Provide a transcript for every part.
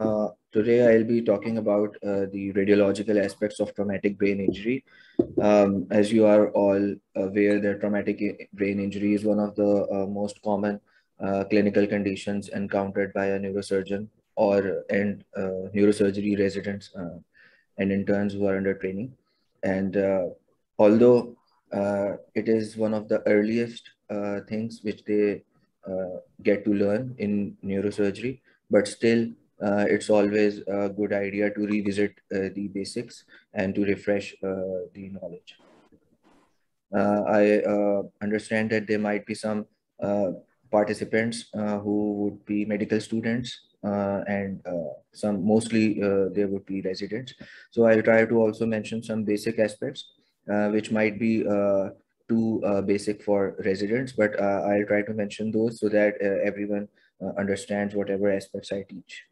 Uh, today I'll be talking about uh, the radiological aspects of traumatic brain injury. Um, as you are all aware that traumatic brain injury is one of the uh, most common uh, clinical conditions encountered by a neurosurgeon or and uh, neurosurgery residents and interns who are under training. And although it is one of the earliest things which they get to learn in neurosurgery, but still uh, it's always a good idea to revisit uh, the basics and to refresh uh, the knowledge. Uh, I uh, understand that there might be some uh, participants who would be medical students and some mostly there would be residents. So I'll try to also mention some basic aspects which might be too basic for residents, but I'll try to mention those so that everyone understands whatever aspects I teach.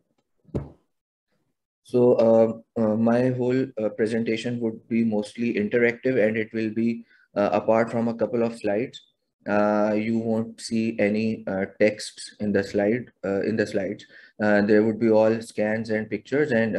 So uh, uh, my whole uh, presentation would be mostly interactive and it will be uh, apart from a couple of slides. Uh, you won't see any uh, texts in the slide in the slides. there would be all scans and pictures and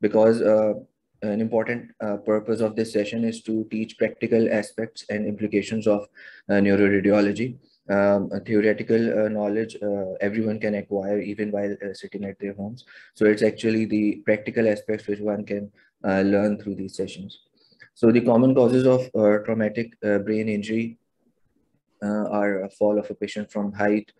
because an important purpose of this session is to teach practical aspects and implications of neuroradiology um, theoretical uh, knowledge uh, everyone can acquire even while uh, sitting at their homes. So it's actually the practical aspects which one can uh, learn through these sessions. So the common causes of uh, traumatic uh, brain injury are fall of a patient from height,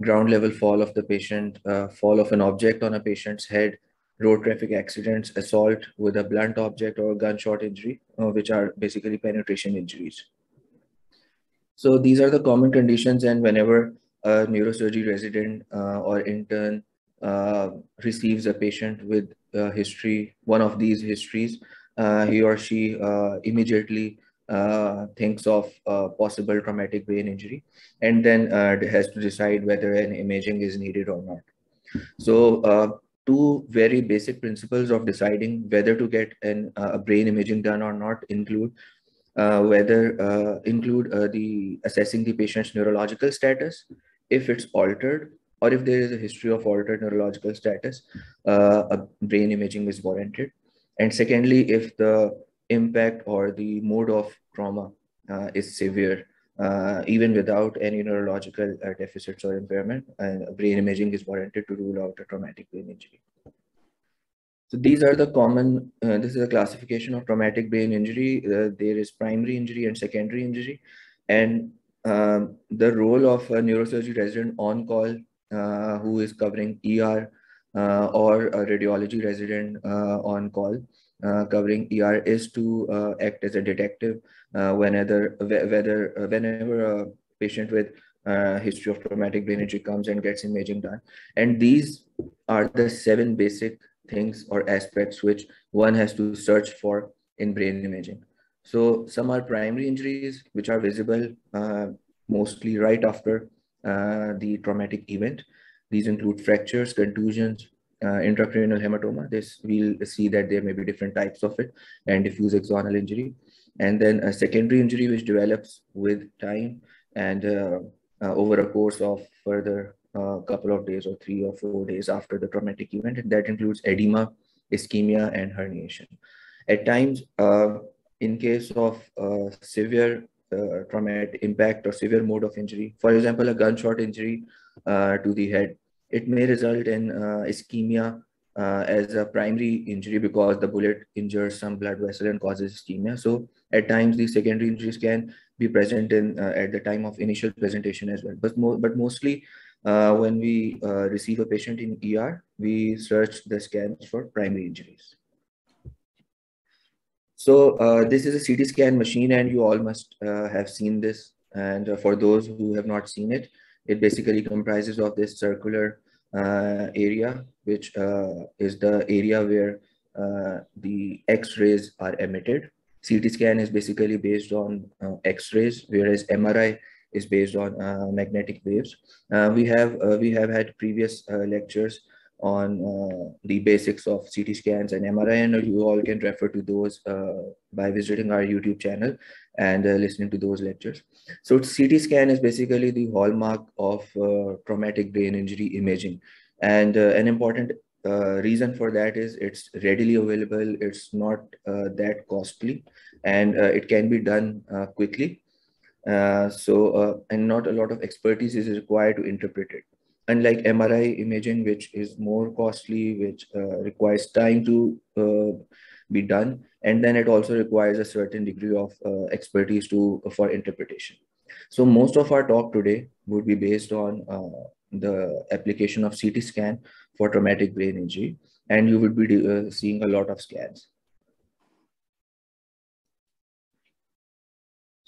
ground level fall of the patient, fall of an object on a patient's head, road traffic accidents, assault with a blunt object or gunshot injury, which are basically penetration injuries. So these are the common conditions and whenever a neurosurgery resident uh, or intern uh, receives a patient with a history, one of these histories, uh, he or she uh, immediately uh, thinks of possible traumatic brain injury and then uh, has to decide whether an imaging is needed or not. So two very basic principles of deciding whether to get an, a brain imaging done or not include whether uh, include uh, the assessing the patient's neurological status, if it's altered, or if there is a history of altered neurological status, a brain imaging is warranted. And secondly, if the impact or the mode of trauma is severe, uh, even without any neurological uh, deficits or impairment, uh, brain imaging is warranted to rule out a traumatic brain injury. So these are the common, uh, this is a classification of traumatic brain injury. Uh, there is primary injury and secondary injury. And um, the role of a neurosurgery resident on call uh, who is covering ER uh, or a radiology resident uh, on call uh, covering ER is to act as a detective whenever, whether, whenever a patient with history of traumatic brain injury comes and gets imaging done. And these are the seven basic things or aspects which one has to search for in brain imaging. So some are primary injuries, which are visible uh, mostly right after uh, the traumatic event. These include fractures, contusions, uh, intracranial hematoma. This we'll see that there may be different types of it and diffuse axonal injury. And then a secondary injury, which develops with time and uh, uh, over a course of further a couple of days or three or four days after the traumatic event. And that includes edema, ischemia, and herniation. At times, uh, in case of uh, severe uh, traumatic impact or severe mode of injury, for example, a gunshot injury uh, to the head, it may result in uh, ischemia uh, as a primary injury because the bullet injures some blood vessel and causes ischemia. So at times, these secondary injuries can be present in at the time of initial presentation as well. But, mo but mostly when we uh, receive a patient in ER, we search the scans for primary injuries. So uh, this is a CT scan machine and you all must uh, have seen this. And uh, for those who have not seen it, it basically comprises of this circular uh, area, which is the area where the X-rays are emitted. CT scan is basically based on X-rays, whereas MRI is based on uh, magnetic waves. Uh, we have uh, we have had previous lectures on the basics of CT scans and MRI, and you all can refer to those by visiting our YouTube channel and listening to those lectures. So CT scan is basically the hallmark of traumatic brain injury imaging. And an important uh, reason for that is it's readily available, it's not uh, that costly, and uh, it can be done quickly. Uh, so, uh, and not a lot of expertise is required to interpret it. Unlike MRI imaging, which is more costly, which requires time to be done, and then it also requires a certain degree of expertise to for interpretation. So most of our talk today would be based on the application of CT scan for traumatic brain injury, and you would be uh, seeing a lot of scans.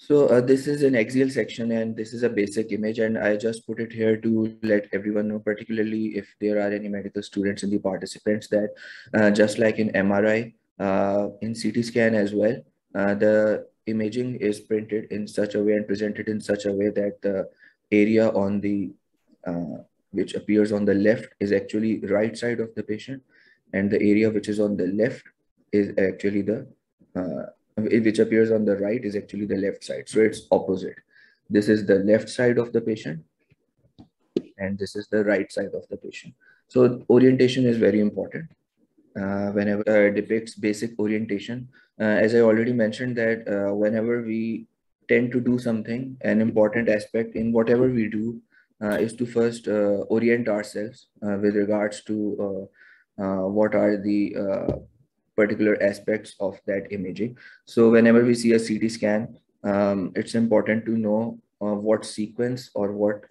So uh, this is an axial section and this is a basic image and I just put it here to let everyone know, particularly if there are any medical students in the participants that uh, just like in MRI, uh, in CT scan as well, uh, the imaging is printed in such a way and presented in such a way that the area on the uh, which appears on the left is actually right side of the patient and the area which is on the left is actually the uh, which appears on the right is actually the left side. So it's opposite. This is the left side of the patient and this is the right side of the patient. So orientation is very important. Uh, whenever uh, depicts basic orientation. Uh, as i already mentioned that uh, whenever we tend to do something an important aspect in whatever we do uh, is to first uh, orient ourselves with regards to what are the particular aspects of that imaging. So whenever we see a CT scan, um, it's important to know what sequence or what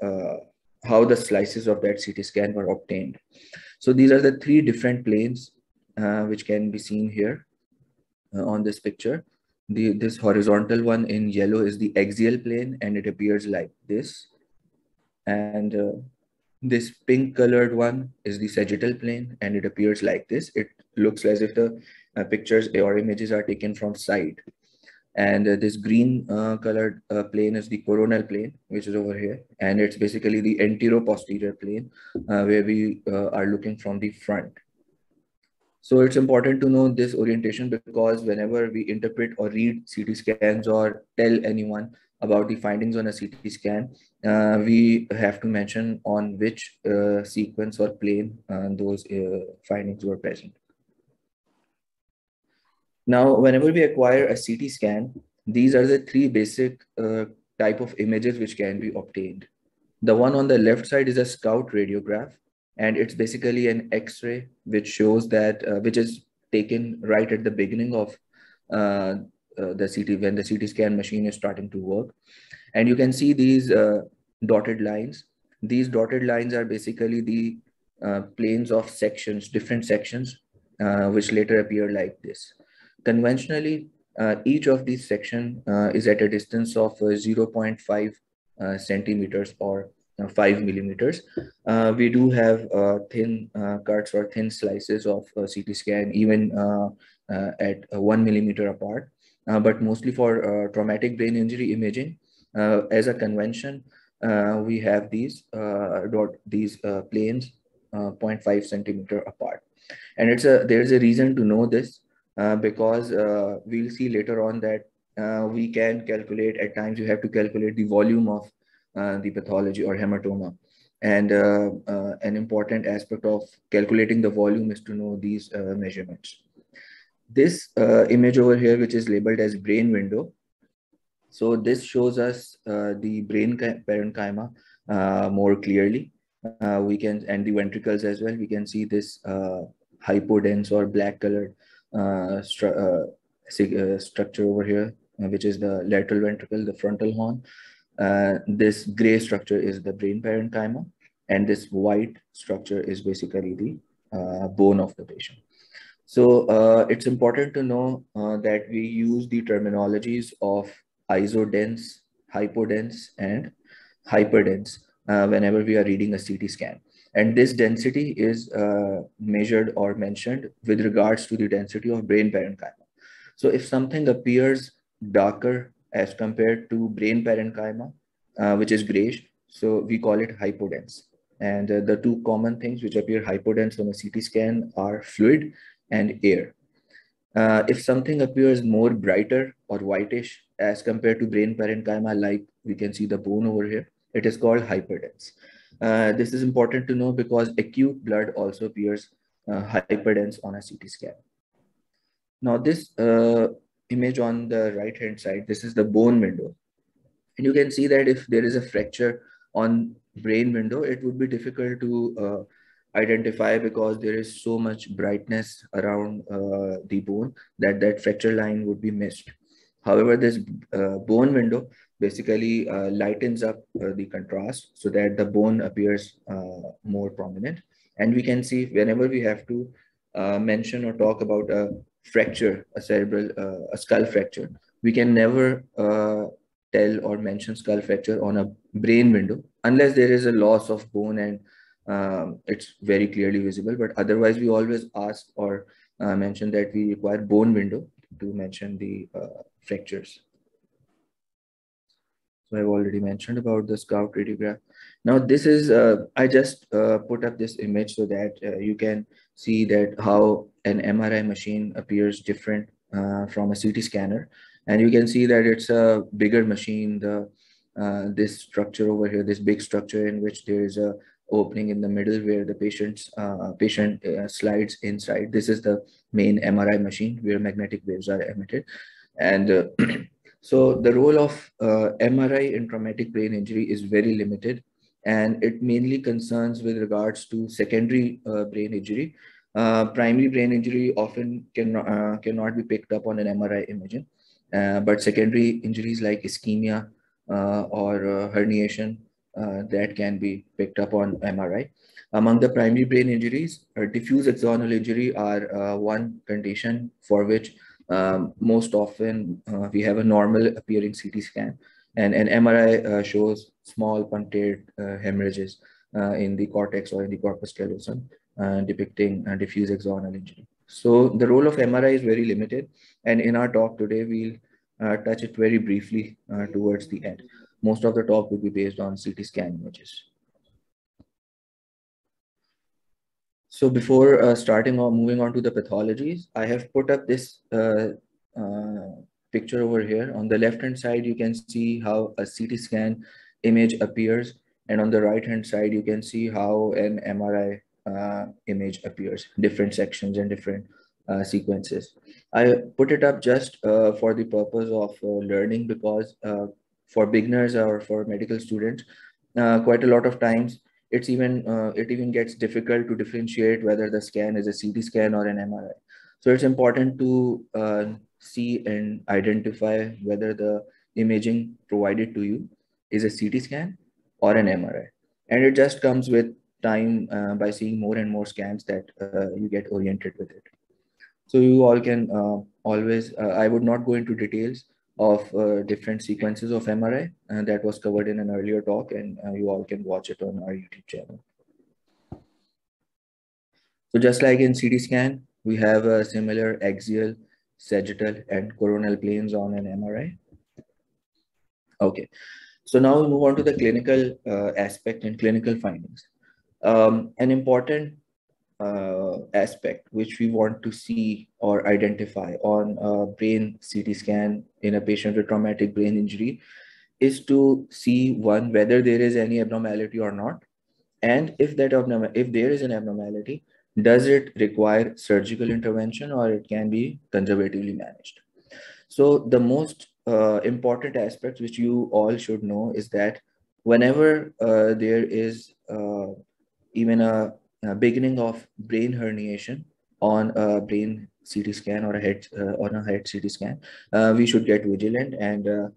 how the slices of that CT scan were obtained. So these are the three different planes uh, which can be seen here uh, on this picture. The, this horizontal one in yellow is the axial plane and it appears like this. And uh, this pink colored one is the sagittal plane and it appears like this. It looks as if the uh, pictures or images are taken from side. And uh, this green uh, colored uh, plane is the coronal plane, which is over here. And it's basically the anterior-posterior plane uh, where we are looking from the front. So it's important to know this orientation because whenever we interpret or read CT scans or tell anyone about the findings on a CT scan, uh, we have to mention on which uh, sequence or plane uh, those findings were present. Now, whenever we acquire a CT scan, these are the three basic uh, type of images which can be obtained. The one on the left side is a scout radiograph, and it's basically an X-ray which shows that, uh, which is taken right at the beginning of uh, the CT when the CT scan machine is starting to work. And you can see these uh, dotted lines. These dotted lines are basically the uh, planes of sections, different sections, which later appear like this. Conventionally, each of these section is at a distance of 0.5 centimeters or uh, 5 millimeters. Uh, we do have uh, thin cuts or thin slices of CT scan even at 1 millimeter apart. Uh, but mostly for uh, traumatic brain injury imaging. Uh, as a convention, we have these these planes 0.5 centimeter apart. And it's a there's a reason to know this because we'll see later on that we can calculate at times you have to calculate the volume of the pathology or hematoma. And uh, uh, an important aspect of calculating the volume is to know these uh, measurements this uh, image over here, which is labeled as brain window. So this shows us uh, the brain parenchyma uh, more clearly. Uh, we can, and the ventricles as well, we can see this uh, hypodense or black colored uh, stru structure over here, which is the lateral ventricle, the frontal horn. this gray structure is the brain parenchyma, and this white structure is basically the bone of the patient. So uh, it's important to know uh, that we use the terminologies of isodense, hypodense, and hyperdense uh, whenever we are reading a CT scan. And this density is uh, measured or mentioned with regards to the density of brain parenchyma. So if something appears darker as compared to brain parenchyma, uh, which is grayish, so we call it hypodense. And uh, the two common things which appear hypodense on a CT scan are fluid and air. Uh, if something appears more brighter or whitish as compared to brain parenchyma, like we can see the bone over here, it is called hyperdense. Uh, this is important to know because acute blood also appears uh, hyperdense on a CT scan. Now this uh, image on the right hand side, this is the bone window. And you can see that if there is a fracture on brain window, it would be difficult to uh, identify because there is so much brightness around uh, the bone that that fracture line would be missed. However, this uh, bone window basically uh, lightens up uh, the contrast so that the bone appears more prominent. And we can see whenever we have to mention or talk about a fracture, a cerebral, a skull fracture, we can never tell or mention skull fracture on a brain window unless there is a loss of bone and um, it's very clearly visible. But otherwise, we always ask or uh, mention that we require bone window to mention the uh, fractures. So I've already mentioned about the scout radiograph. Now this is, uh, I just uh, put up this image so that uh, you can see that how an MRI machine appears different uh, from a CT scanner. And you can see that it's a bigger machine, the uh, this structure over here, this big structure in which there is a opening in the middle where the patient's uh, patient slides inside. This is the main MRI machine where magnetic waves are emitted. And So the role of uh, MRI in traumatic brain injury is very limited and it mainly concerns with regards to secondary uh, brain injury. Uh, primary brain injury often can, uh, cannot be picked up on an MRI imaging, uh, but secondary injuries like ischemia uh, or herniation that can be picked up on MRI. Among the primary brain injuries, diffuse axonal injury are one condition for which um, most often uh, we have a normal appearing CT scan and an MRI uh, shows small punctate uh, hemorrhages uh, in the cortex or in the corpus callosum uh, depicting diffuse axonal injury. So the role of MRI is very limited and in our talk today we'll touch it very briefly towards the end. Most of the talk will be based on CT scan images. So before uh, starting or moving on to the pathologies, I have put up this uh, uh, picture over here. On the left-hand side, you can see how a CT scan image appears. And on the right-hand side, you can see how an MRI uh, image appears, different sections and different uh, sequences. I put it up just uh, for the purpose of learning because for beginners or for medical students, quite a lot of times it's even uh, it even gets difficult to differentiate whether the scan is a CT scan or an MRI. So it's important to uh, see and identify whether the imaging provided to you is a CT scan or an MRI. And it just comes with time uh, by seeing more and more scans that uh, you get oriented with it. So you all can uh, always, uh, I would not go into details of uh, different sequences of MRI and that was covered in an earlier talk and uh, you all can watch it on our YouTube channel. So just like in CT scan, we have a similar axial, sagittal and coronal planes on an MRI. Okay, so now we move on to the clinical uh, aspect and clinical findings. Um, an important uh, aspect which we want to see or identify on a brain CT scan in a patient with traumatic brain injury is to see one whether there is any abnormality or not and if that if there is an abnormality does it require surgical intervention or it can be conservatively managed? So the most uh, important aspects which you all should know is that whenever uh, there is uh, even a uh, beginning of brain herniation on a brain CT scan or a head uh, on a head CT scan, uh, we should get vigilant and uh,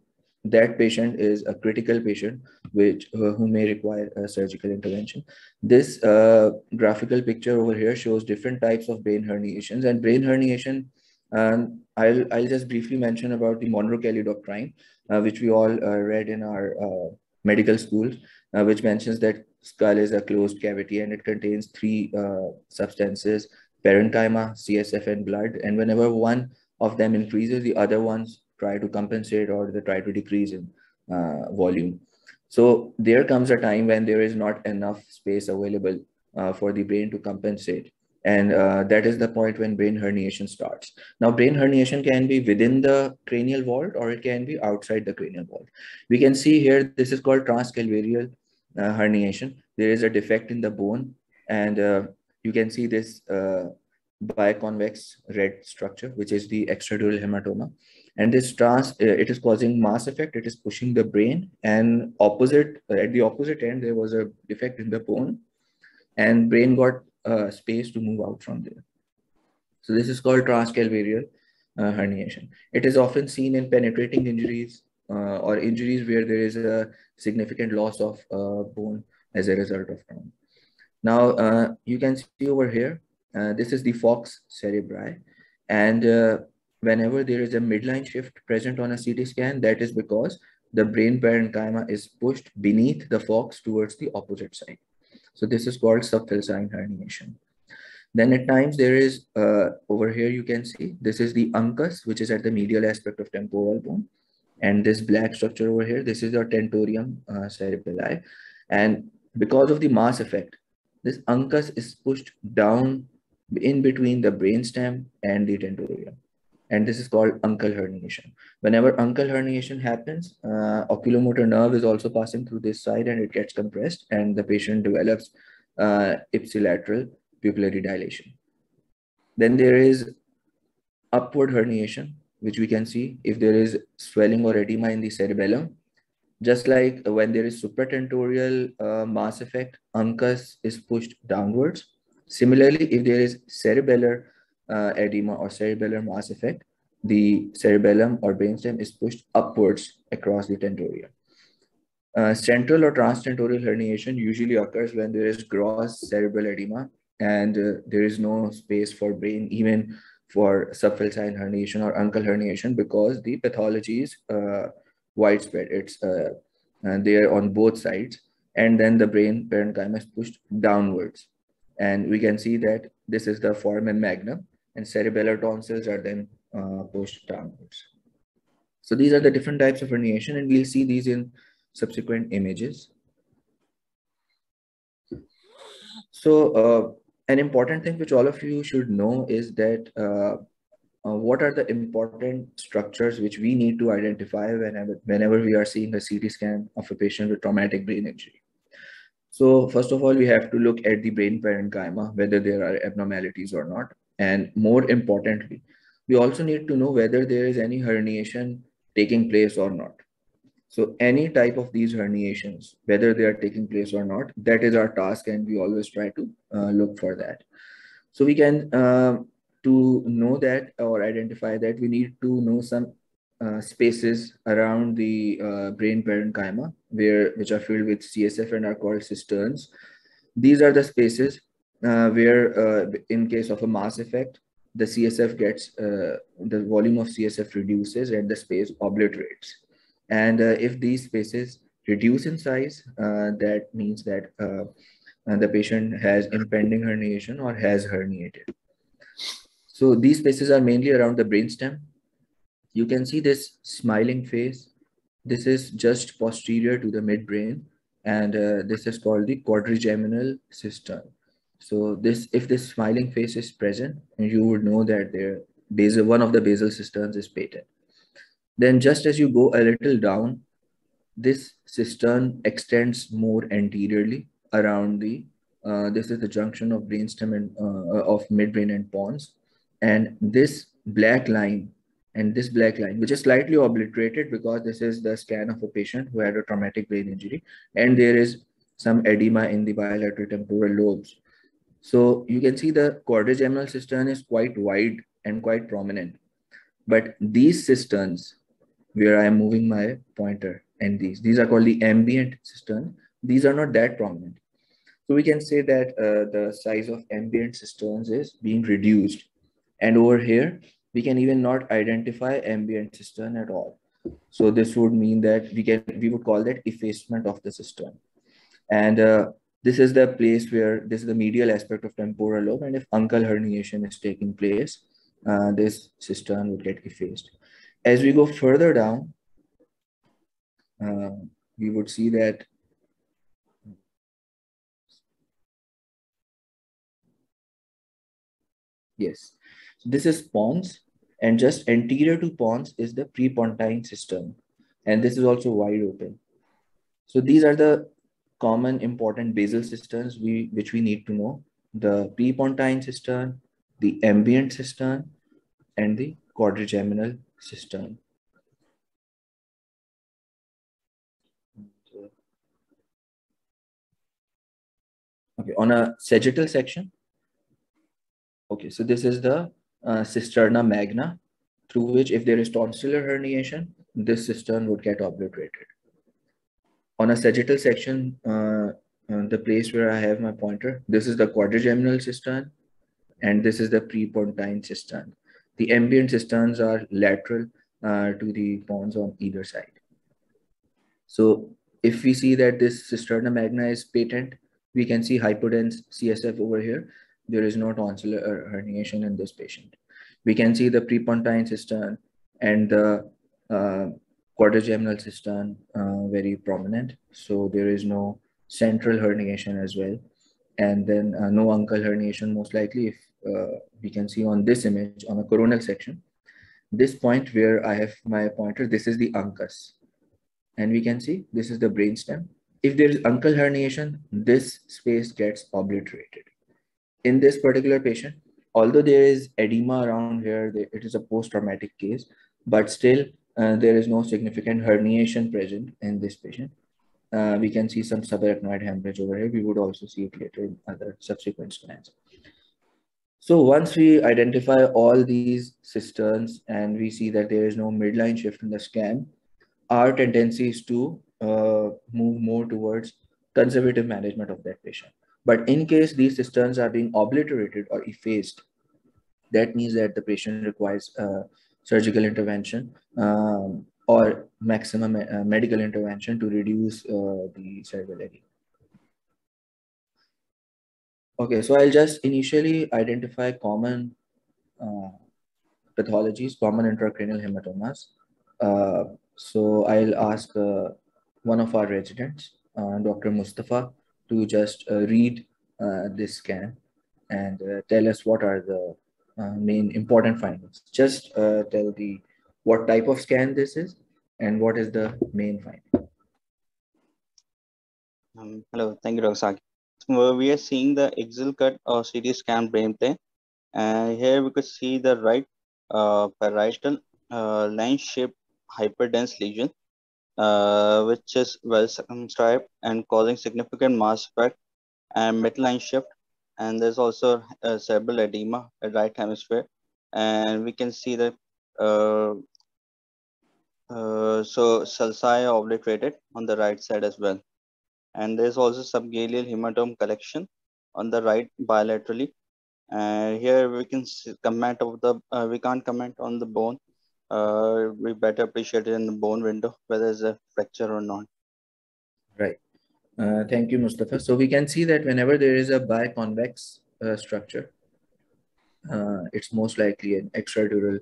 that patient is a critical patient which uh, who may require a surgical intervention. This uh, graphical picture over here shows different types of brain herniations and brain herniation. Um, I'll, I'll just briefly mention about the Monro-Kellie doctrine, which we all read in our medical schools, which mentions that skull is a closed cavity and it contains three uh, substances, parenchyma, CSF, and blood. And whenever one of them increases, the other ones try to compensate or they try to decrease in uh, volume. So there comes a time when there is not enough space available uh, for the brain to compensate. And uh, that is the point when brain herniation starts. Now, brain herniation can be within the cranial vault or it can be outside the cranial vault. We can see here, this is called transcalvarial uh, herniation. There is a defect in the bone and uh, you can see this uh, biconvex red structure, which is the extradural hematoma. And this trans, uh, it is causing mass effect. It is pushing the brain and opposite, at the opposite end, there was a defect in the bone and brain got uh, space to move out from there. So this is called transcalvarial uh, herniation. It is often seen in penetrating injuries or injuries where there is a significant loss of uh, bone as a result of trauma. Now, uh, you can see over here, uh, this is the falx cerebri. And uh, whenever there is a midline shift present on a CT scan, that is because the brain parenchyma is pushed beneath the falx towards the opposite side. So this is called subfalcine herniation. Then at times there is, uh, over here you can see, this is the uncus, which is at the medial aspect of temporal bone. And this black structure over here, this is your tentorium uh, cerebelli. And because of the mass effect, this uncus is pushed down in between the brainstem and the tentorium. And this is called uncal herniation. Whenever uncal herniation happens, uh, oculomotor nerve is also passing through this side and it gets compressed and the patient develops uh, ipsilateral pupillary dilation. Then there is upward herniation, which we can see if there is swelling or edema in the cerebellum. Just like when there is supratentorial uh, mass effect, uncus is pushed downwards. Similarly, if there is cerebellar uh, edema or cerebellar mass effect, the cerebellum or brainstem is pushed upwards across the tentorium. Uh, central or transtentorial herniation usually occurs when there is gross cerebral edema and uh, there is no space for brain even for subfalcine herniation or uncal herniation because the pathology is uh, widespread. It's uh, there on both sides and then the brain parenchyma is pushed downwards. And we can see that this is the foramen magnum and cerebellar tonsils are then uh, pushed downwards. So these are the different types of herniation and we'll see these in subsequent images. So uh, an important thing which all of you should know is that uh, uh, what are the important structures which we need to identify whenever, whenever we are seeing a CT scan of a patient with traumatic brain injury. So first of all, we have to look at the brain parenchyma, whether there are abnormalities or not. And more importantly, we also need to know whether there is any herniation taking place or not. So any type of these herniations, whether they are taking place or not, that is our task and we always try to uh, look for that. So we can, uh, to know that or identify that, we need to know some uh, spaces around the uh, brain parenchyma, where which are filled with CSF and are called cisterns. These are the spaces uh, where, uh, in case of a mass effect, the CSF gets, the volume of CSF reduces and the space obliterates. And uh, if these spaces reduce in size, uh, that means that uh, the patient has impending herniation or has herniated. So these spaces are mainly around the brainstem. You can see this smiling face. This is just posterior to the midbrain, and uh, this is called the quadrigeminal cistern. So this, if this smiling face is present, you would know that there basal one of the basal cisterns is patent. Then just as you go a little down, this cistern extends more anteriorly around the, uh, this is the junction of brainstem and uh, of midbrain and pons. And this black line and this black line, which is slightly obliterated because this is the scan of a patient who had a traumatic brain injury. And there is some edema in the bilateral temporal lobes. So you can see the quadrigeminal cistern is quite wide and quite prominent. But these cisterns where I am moving my pointer and these. These are called the ambient cistern. These are not that prominent. So we can say that uh, the size of ambient cisterns is being reduced. And over here, we can even not identify ambient cistern at all. So this would mean that we can we would call that effacement of the cistern. And uh, this is the place where this is the medial aspect of temporal lobe. And if uncal herniation is taking place, uh, this cistern would get effaced. As we go further down, uh, we would see that yes, so this is pons and just anterior to pons is the prepontine cistern. and this is also wide open. So these are the common important basal cisterns we which we need to know the prepontine cistern, the ambient cistern, and the quadrigeminal cistern. Okay, on a sagittal section. Okay, so this is the uh, cisterna magna, through which if there is tonsillar herniation, this cistern would get obliterated. On a sagittal section, uh, uh, the place where I have my pointer, this is the quadrigeminal cistern, and this is the prepontine cistern. The ambient cisterns are lateral uh, to the pons on either side. So if we see that this cisterna magna is patent, we can see hypodense CSF over here. There is no tonsillar herniation in this patient. We can see the prepontine cistern and the uh, quadrigeminal cistern uh, very prominent. So there is no central herniation as well. And then uh, no uncal herniation most likely if uh, we can see on this image on a coronal section. This point where I have my pointer, this is the uncus. And we can see this is the brainstem if there is uncal herniation, this space gets obliterated. In this particular patient, although there is edema around here, it is a post-traumatic case, but still uh, there is no significant herniation present in this patient. Uh, we can see some subarachnoid hemorrhage over here. We would also see it later in other subsequent scans. So once we identify all these cisterns and we see that there is no midline shift in the scan, our tendency is to uh, move more towards conservative management of that patient. But in case these cisterns are being obliterated or effaced, that means that the patient requires uh, surgical intervention um, or maximum uh, medical intervention to reduce uh, the edema. Okay, so I'll just initially identify common uh, pathologies, common intracranial hematomas. Uh, so I'll ask uh, one of our residents, uh, Dr. Mustafa, to just read this scan and tell us what are the main important findings. Just tell the what type of scan this is and what is the main finding. Um, hello, thank you, Dr. Saqib. So we are seeing the axial cut or CT scan brain plane. And here we could see the right uh, parietal uh, line-shaped hyperdense lesion uh, which is well circumscribed and causing significant mass effect and midline shift. And there's also a cerebral edema at right hemisphere. And we can see that, uh, uh, so sulci are obliterated on the right side as well. And there's also subgaleal hematome collection on the right bilaterally. And here we can comment of the, uh, we can't comment on the bone uh, we better appreciate it in the bone window, whether it's a fracture or not. Right. Uh, thank you, Mustafa. So we can see that whenever there is a biconvex uh, structure, uh, it's most likely an extradural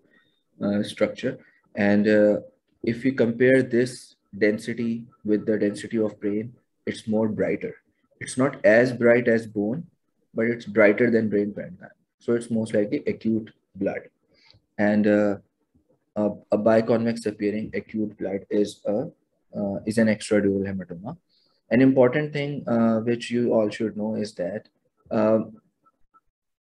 uh, structure. And uh, if we compare this density with the density of brain, it's more brighter. It's not as bright as bone, but it's brighter than brain parenchyma. So it's most likely acute blood. And uh, a biconvex appearing acute blood is a uh, is an extradural hematoma. An important thing uh, which you all should know is that um,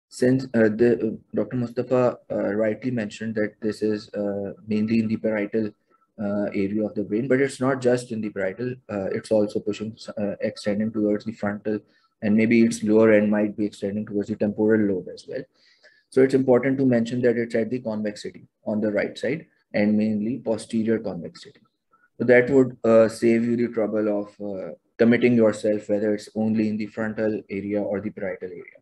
since uh, the Dr. Mustafa uh, rightly mentioned that this is uh, mainly in the parietal area of the brain, but it's not just in the parietal, it's also pushing, extending towards the frontal, and maybe its lower end might be extending towards the temporal lobe as well. So it's important to mention that it's at the convexity on the right side and mainly posterior convexity. So that would uh, save you the trouble of uh, committing yourself, whether it's only in the frontal area or the parietal area.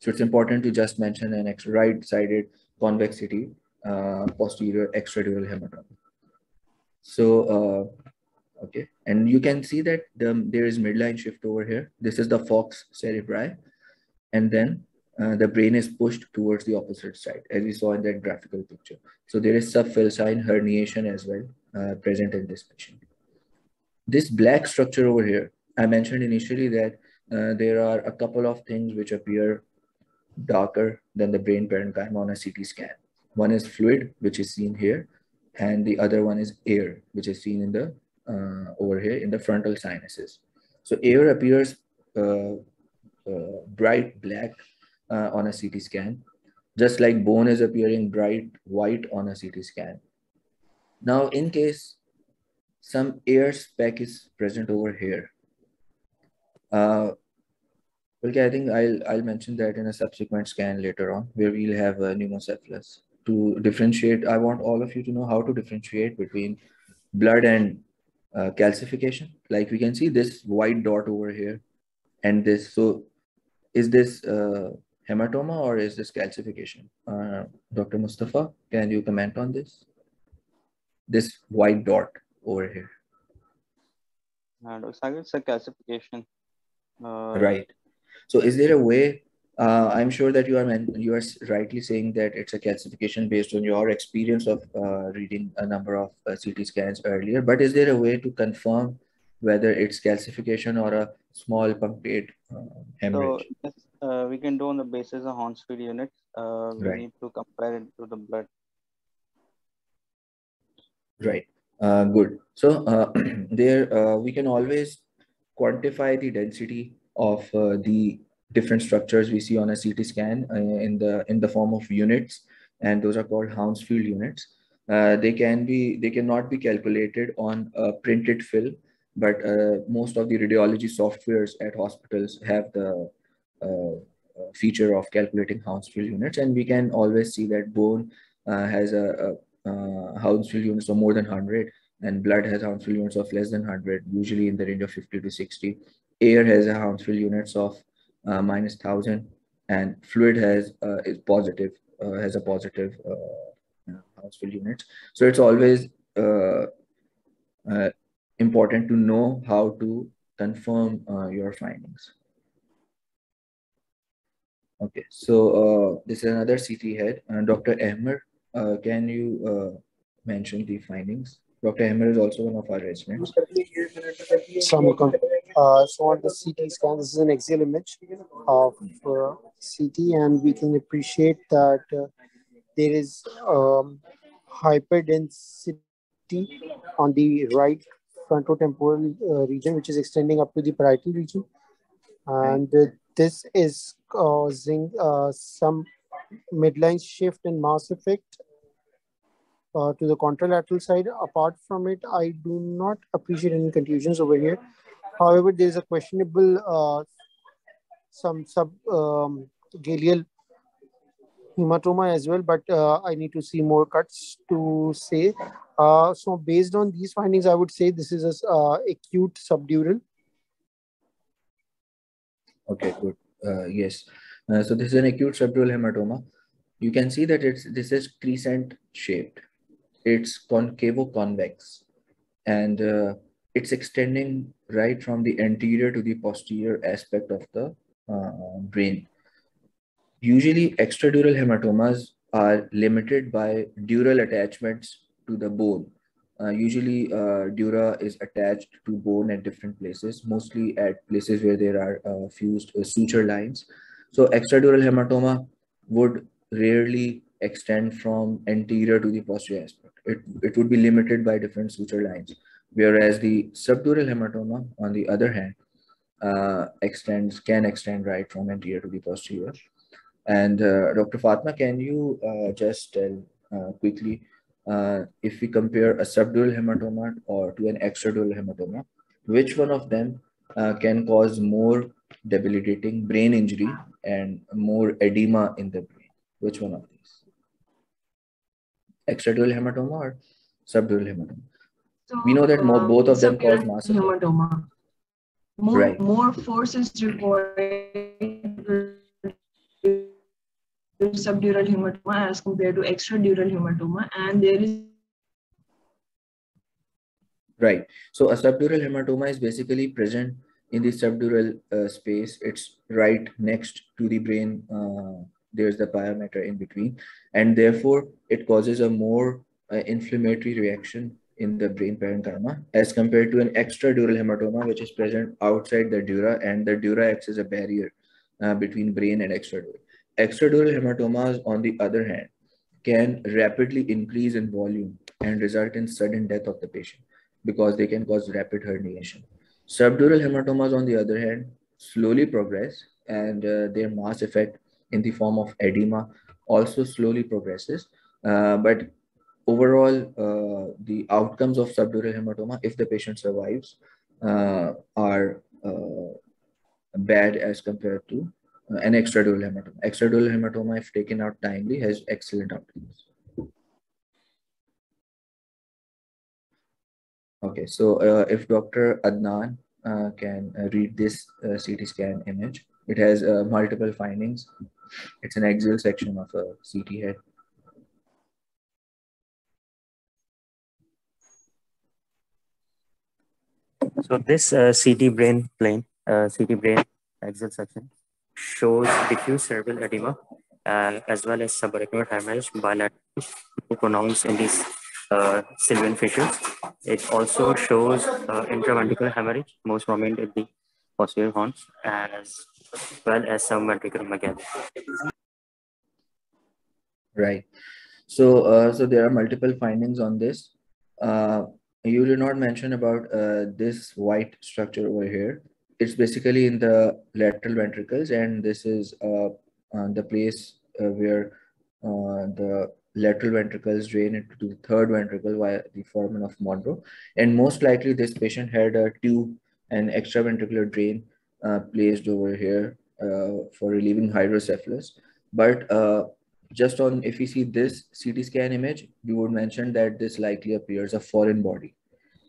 So it's important to just mention an extra right-sided convexity, uh, posterior extradural hematoma. So, uh, okay, and you can see that the, there is midline shift over here. This is the falx cerebri. And then uh, the brain is pushed towards the opposite side, as we saw in that graphical picture. So there is subfalcine herniation as well uh, present in this patient. This black structure over here, I mentioned initially that uh, there are a couple of things which appear darker than the brain parenchyma on a CT scan. One is fluid, which is seen here, and the other one is air, which is seen in the uh, over here in the frontal sinuses. So air appears uh, uh, bright black uh, on a CT scan, just like bone is appearing bright white on a CT scan. Now, in case some air speck is present over here, uh, okay, I think I'll, I'll mention that in a subsequent scan later on, where we'll have pneumocephalus. To differentiate, I want all of you to know how to differentiate between blood and uh, calcification. Like we can see this white dot over here and this. So is this uh, hematoma or is this calcification? Uh, Dr. Mustafa, can you comment on this? This white dot over here. Uh, looks like it's a calcification. Uh, right. So is there a way uh, I'm sure that you are you are rightly saying that it's a calcification based on your experience of uh, reading a number of uh, CT scans earlier. But is there a way to confirm whether it's calcification or a small punctate uh, hemorrhage? So yes, uh, we can do on the basis of Hounsfield units. Uh, we right. need to compare it to the blood. Right. good. So there we can always quantify the density of the different structures we see on a CT scan uh, in the in the form of units, and those are called Hounsfield units. Uh, they can be they cannot be calculated on a printed film, but uh, most of the radiology softwares at hospitals have the uh, uh feature of calculating Hounsfield units, and we can always see that bone uh, has a, a Hounsfield units of more than 100, and blood has Hounsfield units of less than 100, usually in the range of 50 to 60. Air has a Hounsfield units of uh, minus 1000 and fluid has uh, is positive uh, has a positive Hounsfield units so it's always important to know how to confirm your findings Okay, so uh, this is another CT head. Uh, Dr. Ahmer, uh, can you mention the findings? Dr. Ahmer is also one of our residents. Uh, so on the CT scan, this is an axial image of uh, CT, and we can appreciate that uh, there is um, hyperdensity on the right frontotemporal uh, region, which is extending up to the parietal region. And this is causing uh, some midline shift and mass effect uh, to the contralateral side. Apart from it, I do not appreciate any contusions over here. However, there is a questionable uh, some sub um, galeal hematoma as well, but uh, I need to see more cuts to say. Uh, so based on these findings, I would say this is a uh, acute subdural. Okay, good. Uh, yes. Uh, so this is an acute subdural hematoma. You can see that it's this is crescent shaped. It's concavo-convex, and uh, it's extending right from the anterior to the posterior aspect of the uh, brain. Usually, extradural hematomas are limited by dural attachments to the bone. Uh, usually, uh, dura is attached to bone at different places, mostly at places where there are uh, fused uh, suture lines. So, extradural hematoma would rarely extend from anterior to the posterior aspect. It, it would be limited by different suture lines. Whereas the subdural hematoma, on the other hand, uh, extends can extend right from anterior to the posterior. And uh, Dr. Fatma, can you uh, just tell uh, quickly uh, if we compare a subdural hematoma or to an extradural hematoma, which one of them uh, can cause more debilitating brain injury and more edema in the brain? Which one of these? Extradural hematoma or subdural hematoma? So, we know that more, both of them cause massive hematoma. More, right. more force is required subdural hematoma as compared to extradural hematoma, and there is right. So a subdural hematoma is basically present in the subdural uh, space. It's right next to the brain. Uh, there's the pia mater in between, and therefore it causes a more uh, inflammatory reaction in the brain parenchyma as compared to an extradural hematoma, which is present outside the dura, and the dura acts as a barrier uh, between brain and extradural. Extradural hematomas, on the other hand, can rapidly increase in volume and result in sudden death of the patient because they can cause rapid herniation. Subdural hematomas, on the other hand, slowly progress and uh, their mass effect in the form of edema also slowly progresses. Uh, but overall, uh, the outcomes of subdural hematoma, if the patient survives, uh, are uh, bad as compared to uh, an extradural hematoma. Extradural hematoma, if taken out timely, has excellent outcomes. Okay, so uh, if Dr. Adnan can read this CT scan image, it has multiple findings. It's an axial section of a CT head. So this uh, CT brain plane, CT brain axial section shows diffuse cerebral edema uh, as well as subarachnoid hemorrhage bilateral pronounced in these uh, fissures. It also shows uh, intraventricular hemorrhage, most prominent in the posterior horns, as well as some ventriculomegaly. Right. So, uh, so there are multiple findings on this. Uh, you did not mention about uh, this white structure over here. It's basically in the lateral ventricles, and this is uh, uh, the place uh, where uh, the lateral ventricles drain into the third ventricle via the foramen of Monro. And most likely this patient had a tube and extraventricular drain uh, placed over here for relieving hydrocephalus. But just on, if we see this CT scan image, we would mention that this likely appears a foreign body.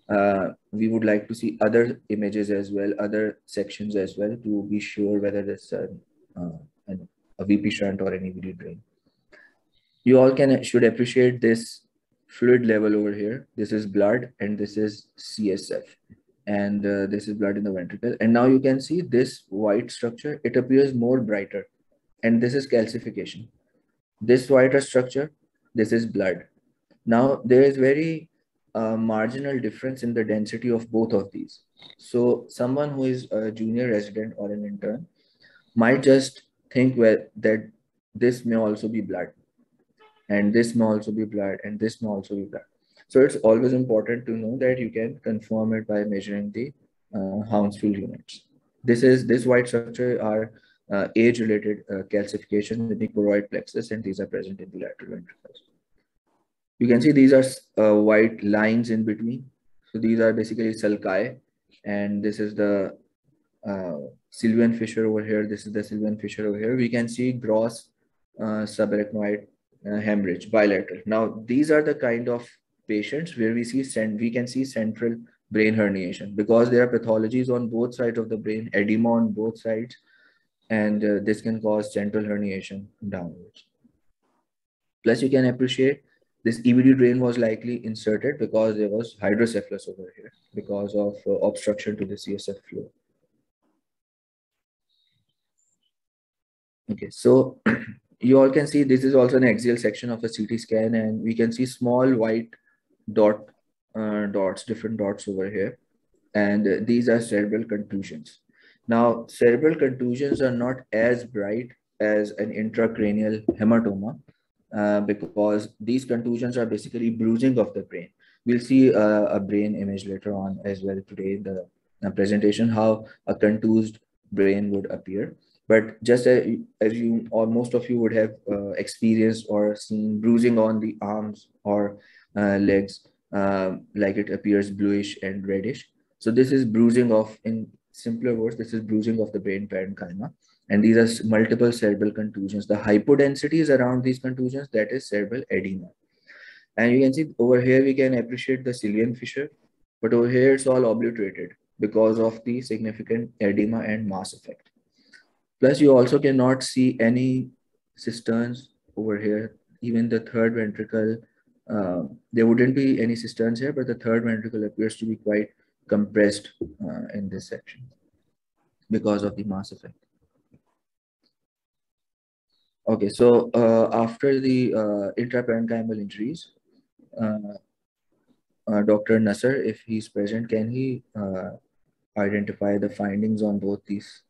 Uh, we would like to see other images as well, other sections as well to be sure whether this uh, uh, a VP shunt or an EVD drain you all can should appreciate this fluid level over here. This is blood and this is CSF. And uh, this is blood in the ventricle. And now you can see this white structure, it appears more brighter. And this is calcification. This whiter structure, this is blood. Now there is very uh, marginal difference in the density of both of these. So someone who is a junior resident or an intern might just think well that this may also be blood and this may also be blood and this may also be blood. So it's always important to know that you can confirm it by measuring the uh, Hounsfield units. This is this white structure are uh, age-related uh, calcification in the choroid plexus, and these are present in the lateral ventricles. You can see these are uh, white lines in between. So these are basically sulci, and this is the uh, Sylvian fissure over here. This is the Sylvian fissure over here. We can see gross uh, subarachnoid uh, hemorrhage bilateral. Now, these are the kind of patients where we see we can see central brain herniation because there are pathologies on both sides of the brain, edema on both sides, and uh, this can cause central herniation downwards. Plus, you can appreciate this EVD drain was likely inserted because there was hydrocephalus over here because of uh, obstruction to the CSF flow. Okay, so you all can see this is also an axial section of a CT scan and we can see small white dot uh, dots, different dots over here. And uh, these are cerebral contusions. Now, cerebral contusions are not as bright as an intracranial hematoma uh, because these contusions are basically bruising of the brain. We'll see uh, a brain image later on as well today in the presentation, how a contused brain would appear but just as, as you or most of you would have uh, experienced or seen bruising on the arms or uh, legs uh, like it appears bluish and reddish so this is bruising of in simpler words this is bruising of the brain parenchyma and these are multiple cerebral contusions. The hypodensity is around these contusions that is cerebral edema. And you can see over here we can appreciate the Sylvian fissure but over here it's all obliterated because of the significant edema and mass effect. Plus, you also cannot see any cisterns over here. Even the third ventricle, uh, there wouldn't be any cisterns here, but the third ventricle appears to be quite compressed uh, in this section because of the mass effect. Okay, so uh, after the uh, intraparenchymal injuries, uh, uh, Dr. Nasser, if he's present, can he uh, identify the findings on both these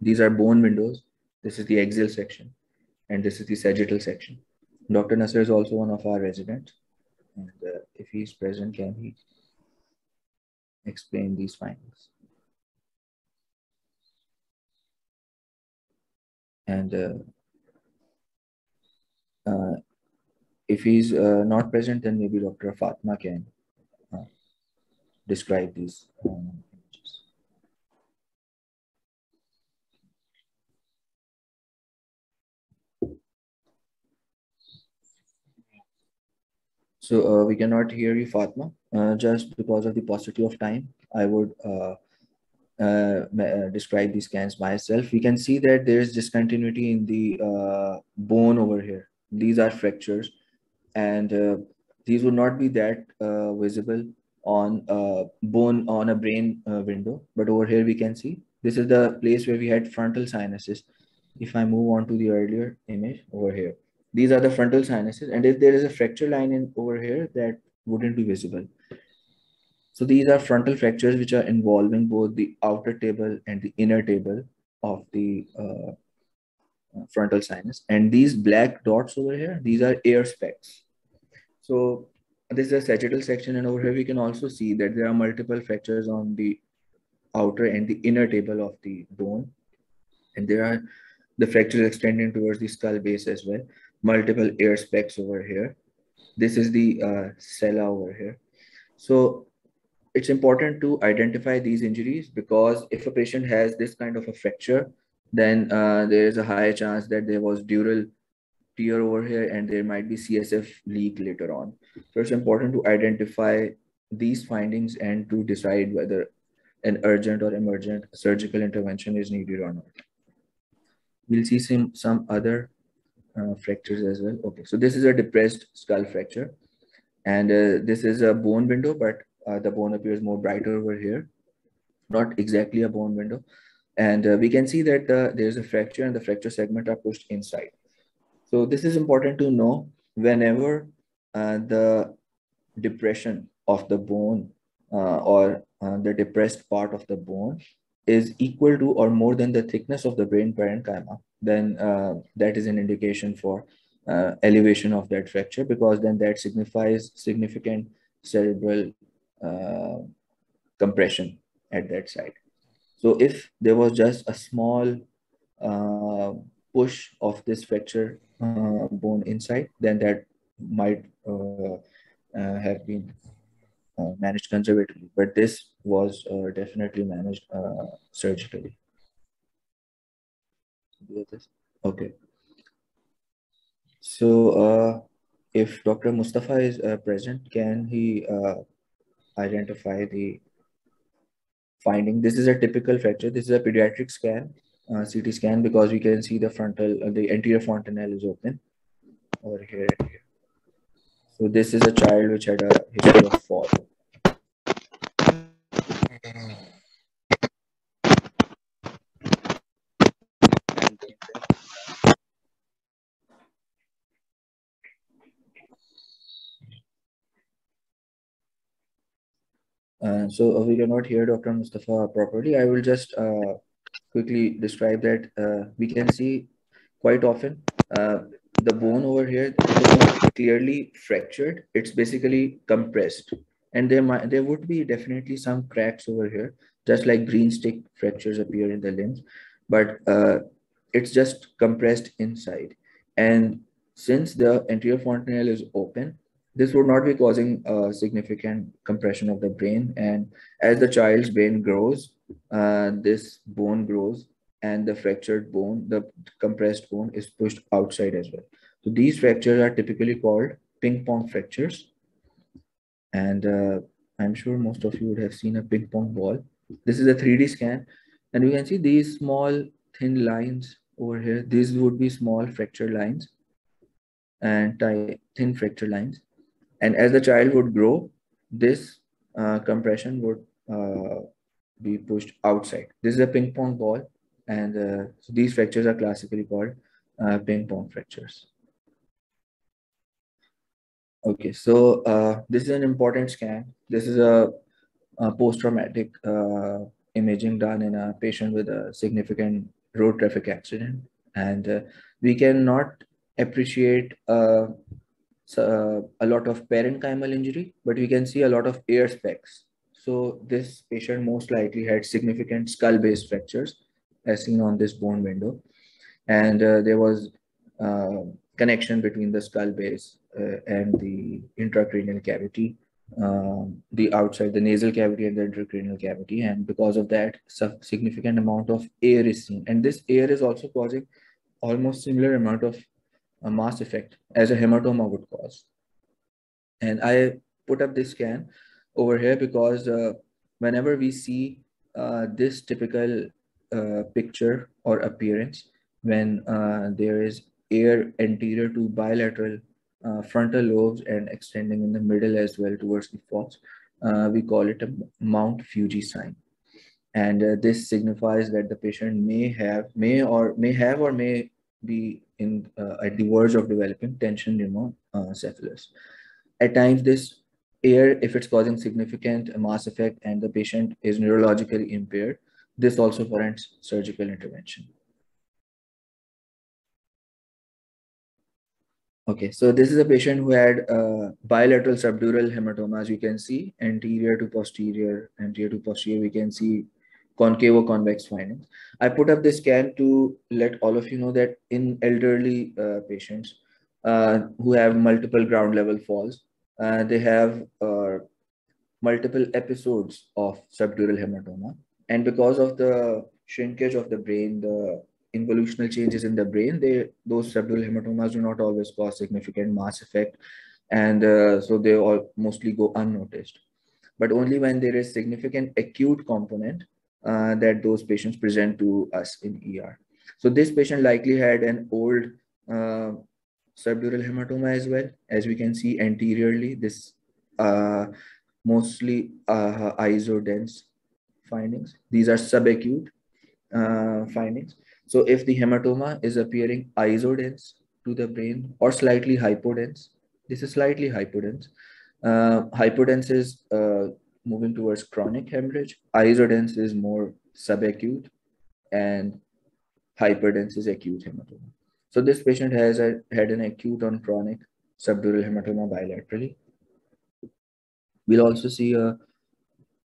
these are bone windows. This is the axial section, and this is the sagittal section. Dr. Nasser is also one of our residents. And uh, if he's present, can he explain these findings. And uh, uh, if he's uh, not present, then maybe Dr. Fatma can uh, describe these um, So uh, we cannot hear you, Fatma, uh, just because of the paucity of time. I would uh, uh, uh, describe these scans myself, we can see that there is discontinuity in the uh, bone over here. These are fractures and these would not be that visible on a bone on a brain window. But over here we can see this is the place where we had frontal sinuses. If I move on to the earlier image over here, these are the frontal sinuses. And if there is a fracture line in over here, that wouldn't be visible. So these are frontal fractures which are involving both the outer table and the inner table of the uh, uh, frontal sinus. And these black dots over here, these are air specks. So this is a sagittal section and over here we can also see that there are multiple fractures on the outer and the inner table of the bone. And there are the fractures extending towards the skull base as well. Multiple air specks over here. This is the uh, sella over here. So it's important to identify these injuries because if a patient has this kind of a fracture, then uh, there is a high chance that there was dural tear over here and there might be CSF leak later on. So it's important to identify these findings and to decide whether an urgent or emergent surgical intervention is needed or not. We'll see some, some other uh, fractures as well. Okay, so this is a depressed skull fracture. And uh, this is a bone window, but uh, the bone appears more brighter over here, not exactly a bone window. And uh, we can see that uh, there's a fracture and the fracture segment are pushed inside. So this is important to know whenever uh, the depression of the bone or the depressed part of the bone is equal to or more than the thickness of the brain parenchyma, then that is an indication for elevation of that fracture because then that signifies significant cerebral uh, compression at that site. So if there was just a small uh, push of this fracture uh, bone inside, then that might uh, uh, have been uh, managed conservatively. But this was definitely managed surgically. Okay. So uh, if Dr. Mustafa is present, can he uh, identify the finding. This is a typical fracture. This is a pediatric scan, uh, CT scan, because we can see the frontal, uh, the anterior fontanelle is open over here here. So this is a child which had a history of fall. Uh, so uh, we cannot hear Dr. Mustafa properly. I will just uh, quickly describe that. Uh, we can see quite often uh, the bone over here clearly fractured. It's basically compressed. And there might there would be definitely some cracks over here, just like green stick fractures appear in the limbs, but it's just compressed inside. And since the anterior fontanelle is open, this would not be causing a significant compression of the brain. And as the child's brain grows, uh, this bone grows and the fractured bone, the compressed bone is pushed outside as well. So these fractures are typically called ping pong fractures. And uh, I'm sure most of you would have seen a ping pong ball. This is a 3D scan. And you can see these small thin lines over here. These would be small fracture lines and thin fracture lines. And as the child would grow, this uh, compression would uh, be pushed outside. This is a ping pong ball. And uh, so these fractures are classically called uh, ping pong fractures. Okay, so uh, this is an important scan. This is a, a post-traumatic uh, imaging done in a patient with a significant road traffic accident. And we cannot appreciate uh, a lot of parenchymal injury, but we can see a lot of air specks. So this patient most likely had significant skull base fractures as seen on this bone window. And uh, there was uh, connection between the skull base uh, and the intracranial cavity, um, the outside, the nasal cavity and the intracranial cavity. And because of that, significant amount of air is seen. And this air is also causing almost similar amount of uh, mass effect as a hematoma would cause. And I put up this scan over here because uh, whenever we see uh, this typical uh, picture or appearance, when uh, there is air anterior to bilateral uh, frontal lobes and extending in the middle as well towards the falx, uh, we call it a Mount Fuji sign. And this signifies that the patient may have, may or may have or may be in at the verge of developing tension pneumocephalus. At times, this air, if it's causing significant mass effect and the patient is neurologically impaired, this also warrants surgical intervention. Okay, so this is a patient who had uh, bilateral subdural hematoma, as you can see, anterior to posterior, anterior to posterior, we can see concave or convex findings. I put up this scan to let all of you know that in elderly uh, patients uh, who have multiple ground level falls, uh, they have uh, multiple episodes of subdural hematoma. And because of the shrinkage of the brain, the involutional changes in the brain, they those subdural hematomas do not always cause significant mass effect. And uh, so they all mostly go unnoticed. But only when there is significant acute component uh, that those patients present to us in ER. So this patient likely had an old uh, subdural hematoma as well. As we can see anteriorly, this uh, mostly uh, isodense findings. These are subacute uh, findings. So if the hematoma is appearing isodense to the brain or slightly hypodense, this is slightly hypodense. Uh, hypodense is uh, moving towards chronic hemorrhage. Isodense is more subacute and hyperdense is acute hematoma. So this patient has a, had an acute on chronic subdural hematoma bilaterally. We'll also see a,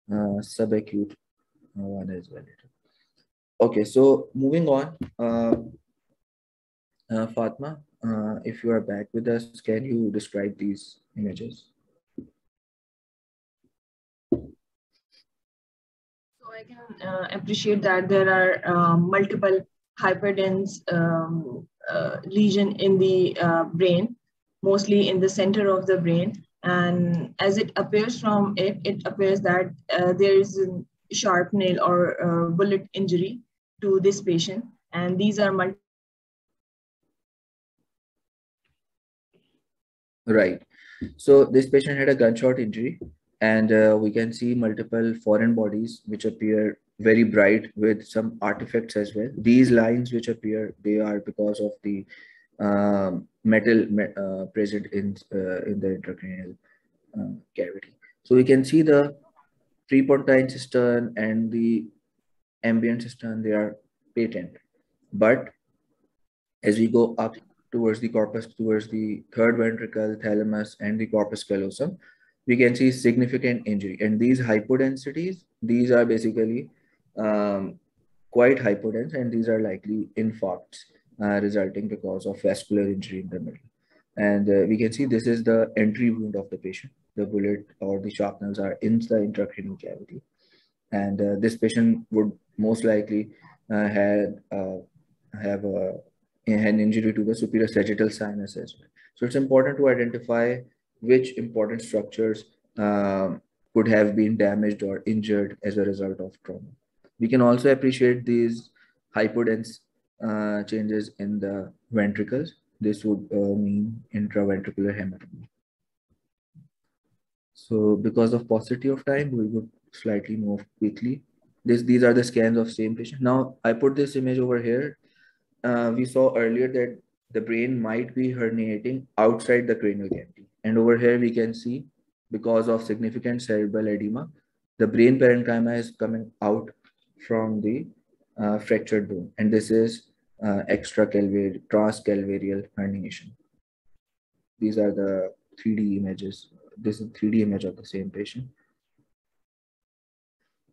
a subacute one as well. Okay, so moving on, uh, uh, Fatma, uh, if you are back with us, can you describe these images? So I can uh, appreciate that there are uh, multiple hyperdense um, uh, lesion in the uh, brain, mostly in the center of the brain. And as it appears from it, it appears that uh, there is a sharp nail or uh, bullet injury to this patient. And these are multiple. Right. So this patient had a gunshot injury and uh, we can see multiple foreign bodies which appear very bright with some artifacts as well. These lines which appear, they are because of the um, metal uh, present in, uh, in the intracranial uh, cavity. So we can see the prepontine cistern and the ambient cistern, they are patent. But as we go up towards the corpus, towards the third ventricle, thalamus, and the corpus callosum, we can see significant injury. And these hypodensities, these are basically um, quite hypodense, and these are likely infarcts uh, resulting because of vascular injury in the middle. And uh, we can see this is the entry wound of the patient. The bullet or the shrapnels are in the intracranial cavity. And uh, this patient would most likely uh, had uh, have a, an injury to the superior sagittal sinus as well. So it's important to identify which important structures um, could have been damaged or injured as a result of trauma. We can also appreciate these hypodense uh, changes in the ventricles. This would uh, mean intraventricular hematoma. So because of paucity of time, we would slightly move quickly. This, these are the scans of same patient. Now I put this image over here. Uh, we saw earlier that the brain might be herniating outside the cranial cavity. And over here we can see because of significant cerebral edema, the brain parenchyma is coming out from the uh, fractured bone. And this is uh, extracalvar transcalvarial herniation. These are the 3D images. This is 3D image of the same patient.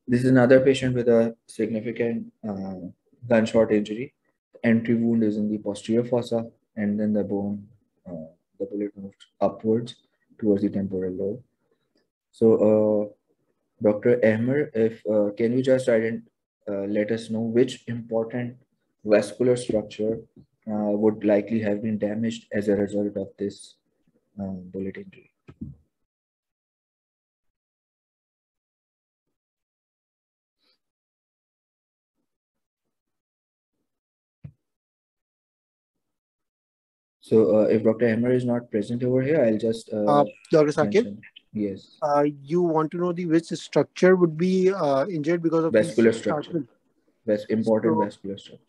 This is another patient with a significant uh, gunshot injury. Entry wound is in the posterior fossa and then the bone, uh, the bullet moved upwards towards the temporal lobe. So, uh, Dr. Ahmer, if uh, can you just ident- uh, let us know which important vascular structure uh, would likely have been damaged as a result of this uh, bullet injury? So uh, if Dr. Ahmer is not present over here, I'll just uh, Uh, Dr. Saqib. Yes, uh, you want to know the which structure would be uh, injured because of Vascular structure. Vas- important So- vascular structure.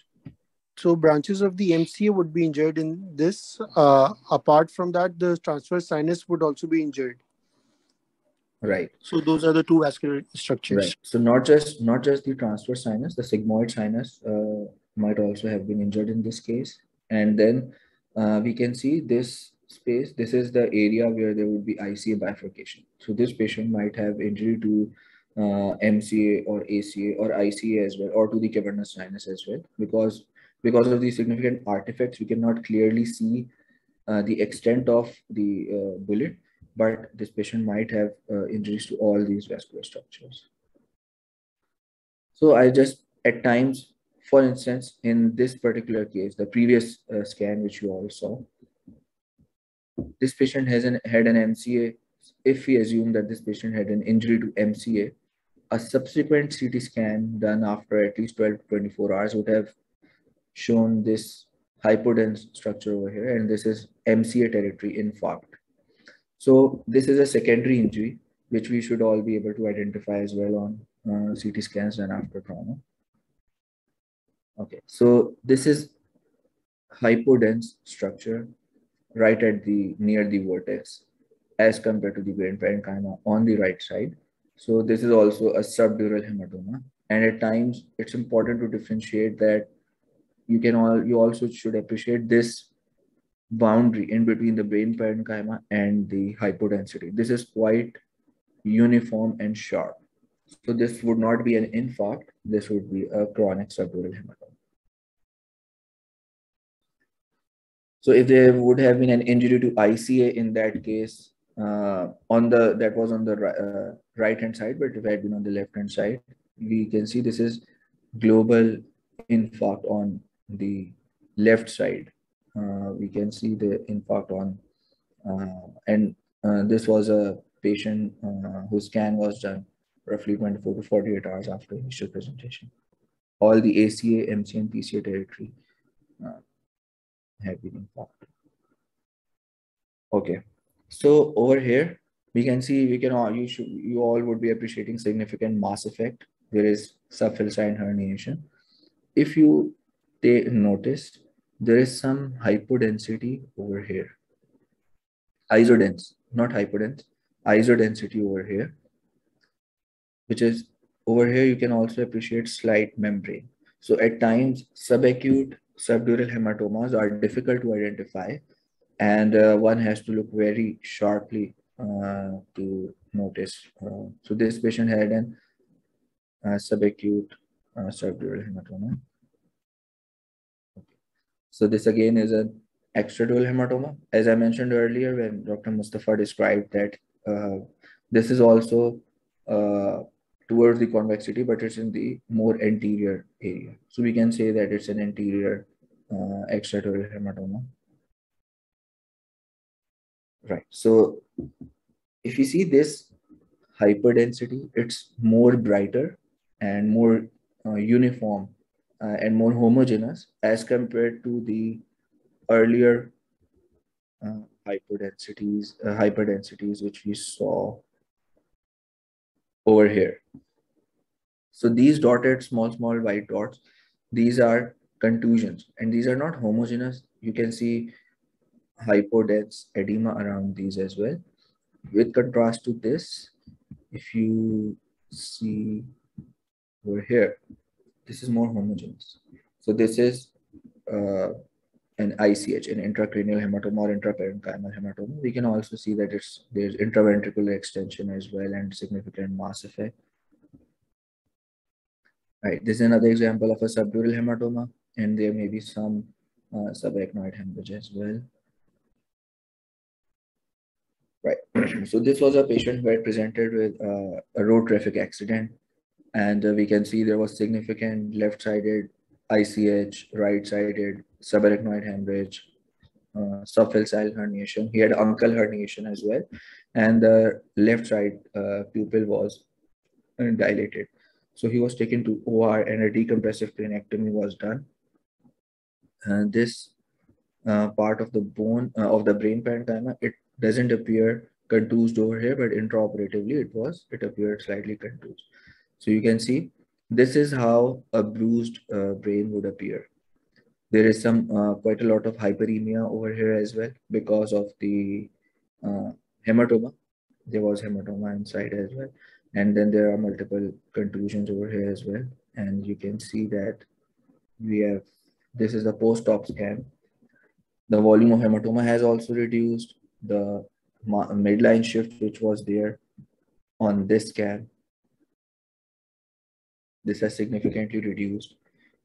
So branches of the MCA would be injured in this. Uh, apart from that, the transverse sinus would also be injured. Right, So those are the two vascular structures. right. So not just not just the transverse sinus, the sigmoid sinus uh, might also have been injured in this case. And then uh, we can see this space. This is the area where there would be ICA bifurcation. So this patient might have injury to uh, MCA or ACA or ICA as well, or to the cavernous sinus as well, because because of these significant artifacts, we cannot clearly see uh, the extent of the uh, bullet, but this patient might have uh, injuries to all these vascular structures. So I just at times, for instance, in this particular case, the previous uh, scan which you all saw, this patient has an had an MCA. If we assume that this patient had an injury to MCA, a subsequent CT scan done after at least 12 to 24 hours would have shown this hypodense structure over here, and this is MCA territory infarct. So this is a secondary injury, which we should all be able to identify as well on uh, CT scans done after trauma. Okay, so this is hypodense structure right at the near the vertex as compared to the brain parenchyma on the right side. So this is also a subdural hematoma. And at times it's important to differentiate that you can all you also should appreciate this boundary in between the brain parenchyma and the hypodensity. This is quite uniform and sharp. So this would not be an infarct. This would be a chronic subdural hematoma. So if there would have been an injury to ICA in that case, uh, on the that was on the uh, right hand side, but if it had been on the left hand side, we can see this is global infarct on the left side. Uh, we can see the infarct on, uh, and uh, this was a patient uh, whose scan was done roughly 24 to 48 hours after initial presentation. All the ACA, MC, and PCA territory have been infarcted. Okay, so over here we can see we can all you should you all would be appreciating significant mass effect. There is subfalcine herniation. If you take notice, there is some hypodensity over here. Isodense, not hypodense, isodensity over here, which is over here you can also appreciate slight membrane. So at times subacute subdural hematomas are difficult to identify and uh, one has to look very sharply uh, to notice. Uh, so this patient had an uh, subacute uh, subdural hematoma. Okay. So this again is an extradural hematoma. As I mentioned earlier, when Dr. Mustafa described that uh, this is also towards the convexity, but it's in the more anterior area. So we can say that it's an anterior uh, extradural hematoma. Right. So if you see this hyperdensity, it's more brighter and more uh, uniform uh, and more homogeneous as compared to the earlier uh, hyperdensities, uh, hyperdensities which we saw over here. So these dotted small, small white dots, these are contusions and these are not homogeneous. You can see hypodense edema around these as well. With contrast to this, if you see over here, this is more homogeneous. So this is uh, an ICH, an intracranial hematoma or intraparenchymal hematoma. We can also see that it's there's intraventricular extension as well and significant mass effect. Right, this is another example of a subdural hematoma, and there may be some uh, subarachnoid hemorrhage as well. Right. so this was a patient who had presented with uh, a road traffic accident. And uh, we can see there was significant left-sided ICH, right-sided subarachnoid hemorrhage, uh, herniation. He had uncal herniation as well. And the left side uh, pupil was uh, dilated. So he was taken to OR and a decompressive craniectomy was done. And this uh, part of the bone uh, of the brain parenchyma, it doesn't appear contused over here, but intraoperatively it was, it appeared slightly contused. So you can see this is how a bruised uh, brain would appear. There is some uh, quite a lot of hyperemia over here as well because of the uh, hematoma. There was hematoma inside as well. And then there are multiple contusions over here as well. And you can see that we have, this is the post-op scan. The volume of hematoma has also reduced. The midline shift, which was there on this scan, this has significantly reduced.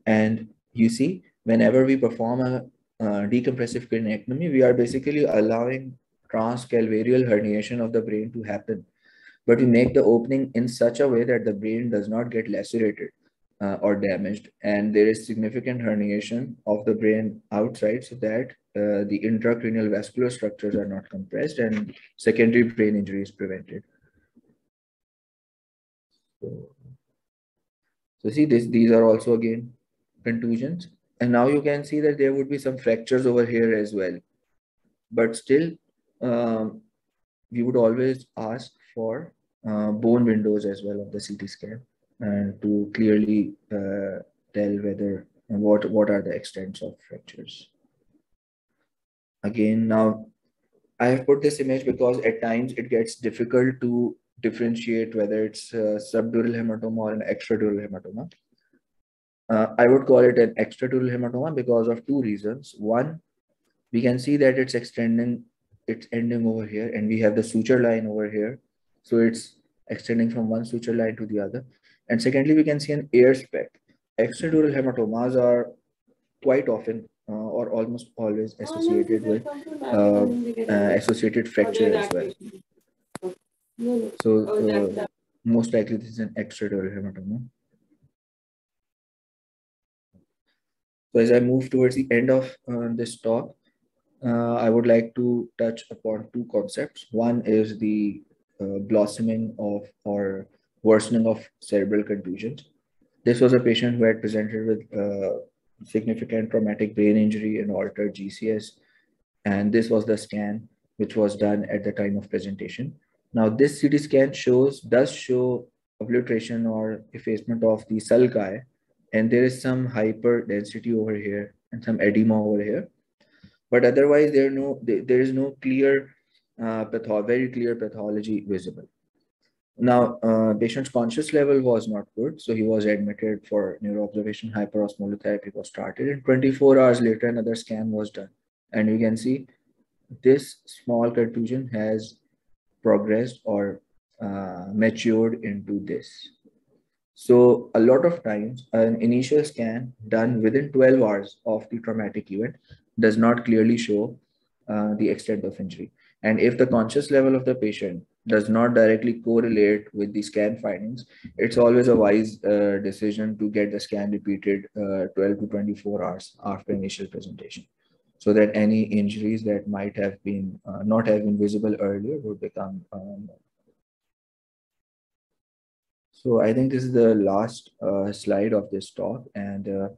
And you see, whenever we perform a decompressive craniectomy, we are basically allowing transcalvarial herniation of the brain to happen. But we make the opening in such a way that the brain does not get lacerated uh, or damaged. And there is significant herniation of the brain outside so that uh, the intracranial vascular structures are not compressed and secondary brain injury is prevented. So, so see this, these are also again contusions. And now you can see that there would be some fractures over here as well. But still, um, we would always ask for uh, bone windows as well of the CT scan and to clearly uh, tell whether what what are the extents of fractures. Again, now I have put this image because at times it gets difficult to differentiate whether it's a subdural hematoma or an extradural hematoma. Uh, I would call it an extradural hematoma because of two reasons. One, we can see that it's extending, it's ending over here, and we have the suture line over here. So it's extending from one suture line to the other. And secondly, we can see an air speck. Extradural hematomas are quite often uh, or almost always associated with uh, uh, associated fracture as well. So uh, most likely this is an extradural hematoma. So as I move towards the end of uh, this talk, uh, I would like to touch upon two concepts. One is the uh, blossoming of or worsening of cerebral contusions. This was a patient who had presented with uh, significant traumatic brain injury and altered GCS. And this was the scan which was done at the time of presentation. Now this CT scan shows, does show obliteration or effacement of the sulci and there is some hyperdensity over here and some edema over here. But otherwise there, no, there, is no clear, uh, very clear pathology visible. Now, uh, patient's conscious level was not good, so he was admitted for neuroobservation. Hyperosmolar was started, and 24 hours later, another scan was done. And you can see this small contusion has progressed or uh, matured into this. So a lot of times, an initial scan done within 12 hours of the traumatic event does not clearly show uh, the extent of injury. And if the conscious level of the patient does not directly correlate with the scan findings, it's always a wise uh, decision to get the scan repeated uh, 12 to 24 hours after initial presentation so that any injuries that might have been uh, not have been visible earlier would become um, so I think this is the last uh, slide of this talk and uh,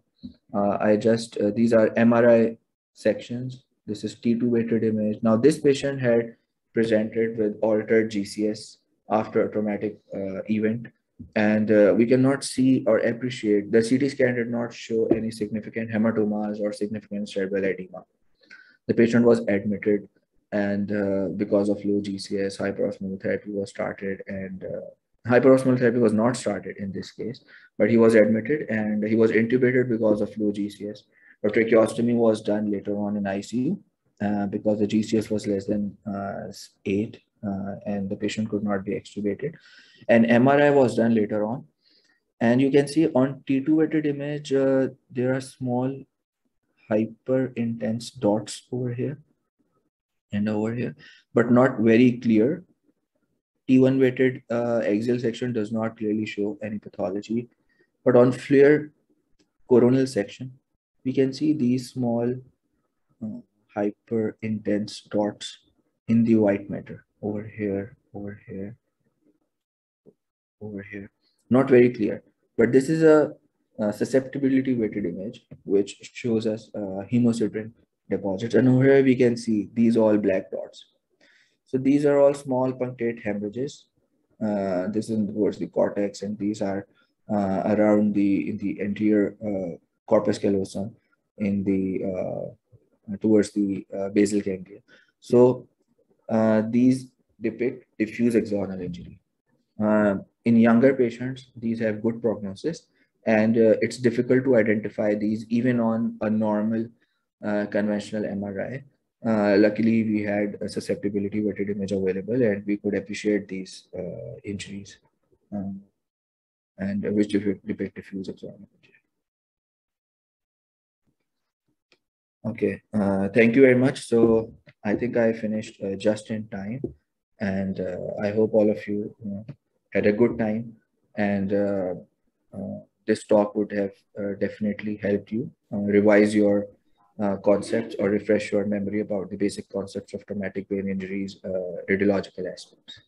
uh, I just these are MRI sections this is T2 weighted image now this patient had presented with altered GCS after a traumatic uh, event. And uh, we cannot see or appreciate, the CT scan did not show any significant hematomas or significant cerebral edema. The patient was admitted and uh, because of low GCS, hyperosmolar therapy was started and uh, hyperosmolar therapy was not started in this case, but he was admitted and he was intubated because of low GCS. A tracheostomy was done later on in ICU uh, because the GCS was less than uh, 8 uh, and the patient could not be extubated. And MRI was done later on. And you can see on T2 weighted image, uh, there are small hyper intense dots over here and over here, but not very clear. T1 weighted uh, axial section does not clearly show any pathology, but on FLAIR coronal section, we can see these small uh, hyper intense dots in the white matter over here, over here, over here. Not very clear, but this is a, a susceptibility weighted image, which shows us uh, hemosiderin deposits. And over here we can see these all black dots. So these are all small punctate hemorrhages. Uh, this is towards the cortex, and these are uh, around the in the anterior uh, corpus callosum in the uh, towards the uh, basal ganglia. So uh, these depict diffuse axonal injury. in younger patients, these have good prognosis, and it's difficult to identify these even on a normal conventional MRI. Uh, luckily, we had a susceptibility weighted image available and we could appreciate these uh, injuries um, and which depict, diffuse axonal Okay, uh, thank you very much. So I think I finished uh, just in time and uh, I hope all of you, you know, had a good time and this talk would have definitely helped you revise your uh, concepts or refresh your memory about the basic concepts of traumatic brain injuries, uh, radiological aspects.